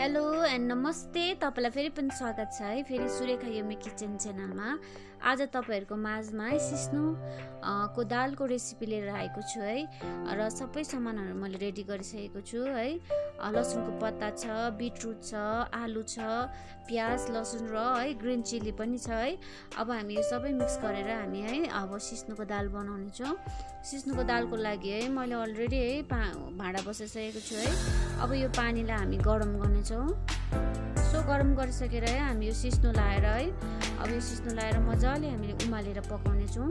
Hello and नमस्ते तपाईँलाई फेरि पनि स्वागत छ है। फेरि सुरेखा यमी किचन च्यानलमा। आज तपाईँहरूको माझमा है सिस्नु को दालको रेसिपी लिएर आएको छु है। र सबै सामानहरू मैले रेडी गरिसकेको छु है। लसुनको पत्ता छ बिटरुट छ आलु छ प्याज लसुन र है ग्रिन चिल्ली पनि छ है। अब हामी यो सबै मिक्स गरेर हामी है अब सिस्नुको दाल बनाउने छौँ। सिस्नुको दालको लागि है मैले अलरेडी है पा भाँडा बसाइसकेको छु है। अब यो पानीलाई हामी गरम गर्नेछौँ। सो गरम गरिसकेर है हामी यो सिस्नु लाएर है अब यो सिस्नु लाएर मजाले हामीले उमालेर पकाउनेछौँ।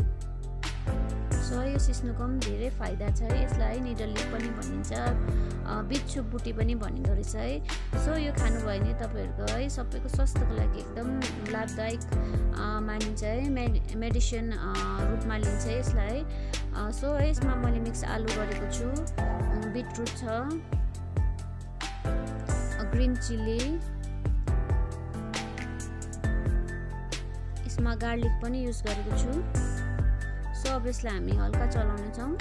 सो यो पनि धेरै फाइदा छ यसलाई निडल लिप पनि भनिन्छ बिच्छु बुटी पनि भनिँदो रहेछ है। सो यो खानुभयो भने तपाईँहरूको है सबैको स्वास्थ्यको लागि एकदम लाभदायक मानिन्छ है मे मेडिसिन रूपमा लिन्छ यसलाई। सो है यसमा मैले मिक्स आलु गरेको छु बिटरुट छ ग्रिन चिल्ली यसमा गार्लिक पनि युज गरेको छु। अब यसलाई हामी हल्का चलाउनेछौँ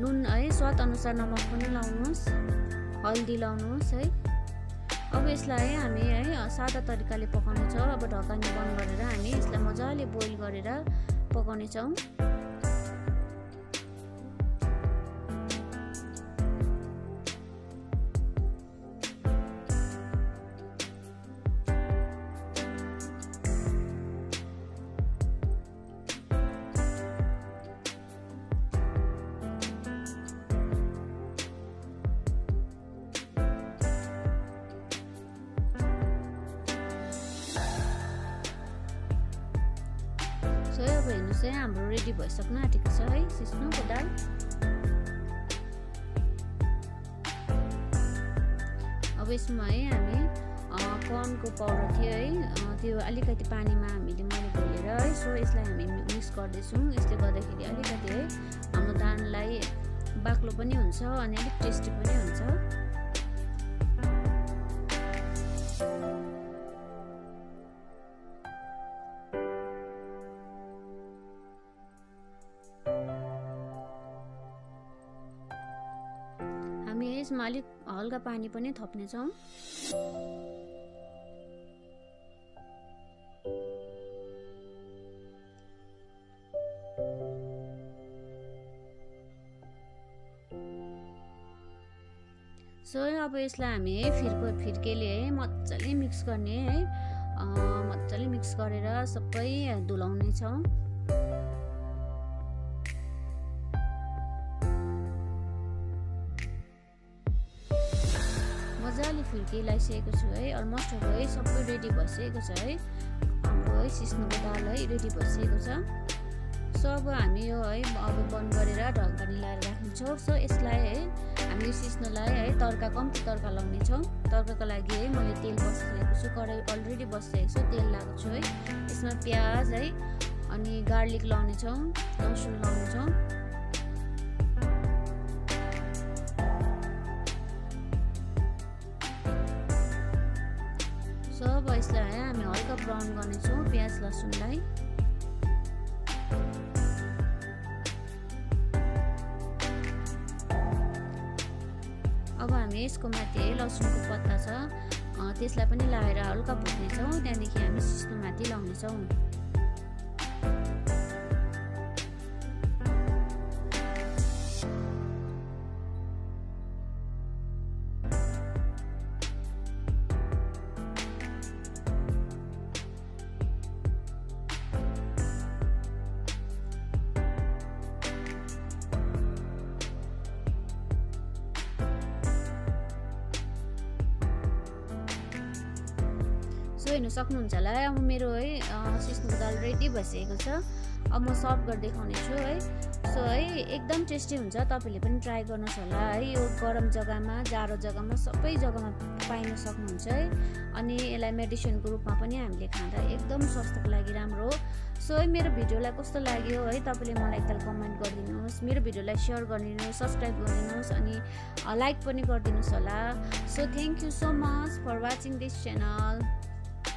नुन है स्वाद अनुसार नमक पनि लाउनुहोस् हल्दी लाउनुहोस् है। अब यसलाई हामी है सादा तरिकाले पकाउनेछौँ अब ढकानी बन्द गरेर हामी यसलाई मजाले बोइल गरेर पकाउनेछौँ हेर्नुहोस् है हाम्रो रेडी भइसक्नु आँटेको छ है सिस्नुको दाल अब यसमा है हामी कर्नको पाउडर थियो है त्यो अलिकति पानीमा हामीले मैले घोलेर है सो यसलाई हामी मिक्स गर्दैछौँ। यसले गर्दाखेरि अलिकति है हाम्रो दाललाई बाक्लो पनि हुन्छ अनि अलिक टेस्टी पनि यसमा अलिक हल्का पानी पनि थप्नेछौँ सो अब यसलाई हामी है फिर्को फिर्केले है मजाले मिक्स गर्ने है। मजाले मिक्स गरेर सबै धुलाउने छौँ। मजाले फिर्की लगाइसकेको छु है। अलमोस्ट अब है सबै रेडी भइसकेको छ है। हाम्रो है सिस्नुको दाल है रेडी भइसकेको छ। सो अब हामी यो है अब बन्द गरेर ढल्कनी लगाएर राख्नेछौँ। सो यसलाई है हामी यो सिस्नुलाई है तर्का कम्ती तर्का लगाउनेछौँ। तर्काको लागि है मैले तेल बसिसकेको छु। कराई अलरेडी बसिसकेको छु तेल लगाएको छु है। यसमा प्याज है अनि गार्लिक लाउनेछौँ लसुन लाउनेछौँ। सो ब्राउन गर्नेछौँ प्याज लसुनलाई। अब हामी यसको माथि लसुनको पत्ता छ। त्यसलाई पनि लगाएर हल्का भुट्नेछौँ त्यहाँदेखि हामी सिस्नो माथि लाउनेछौँ। सो हेर्नु सक्नुहुन्छ होला। अब मेरो है सिस्नुको दाल रेडी भइसकेको छ। अब म सर्भ गरेर देखाउने छु है। सो है एकदम टेस्टी हुन्छ। तपाईँले पनि ट्राई गर्नुहोस् होला है। यो गरम जग्गामा जाडो जग्गामा सबै जग्गामा पाइन सक्नुहुन्छ है। अनि यसलाई मेडिसिनको रूपमा पनि हामीले खाँदा एकदम स्वास्थ्यको लागि राम्रो हो। सो है मेरो भिडियोलाई कस्तो लाग्यो है? तपाईँले मलाई एकताल कमेन्ट गरिदिनुहोस्। मेरो भिडियोलाई सेयर गरिदिनुहोस् सब्सक्राइब गरिदिनुहोस् अनि लाइक पनि गरिदिनुहोस् होला। So thank you so much for watching this channel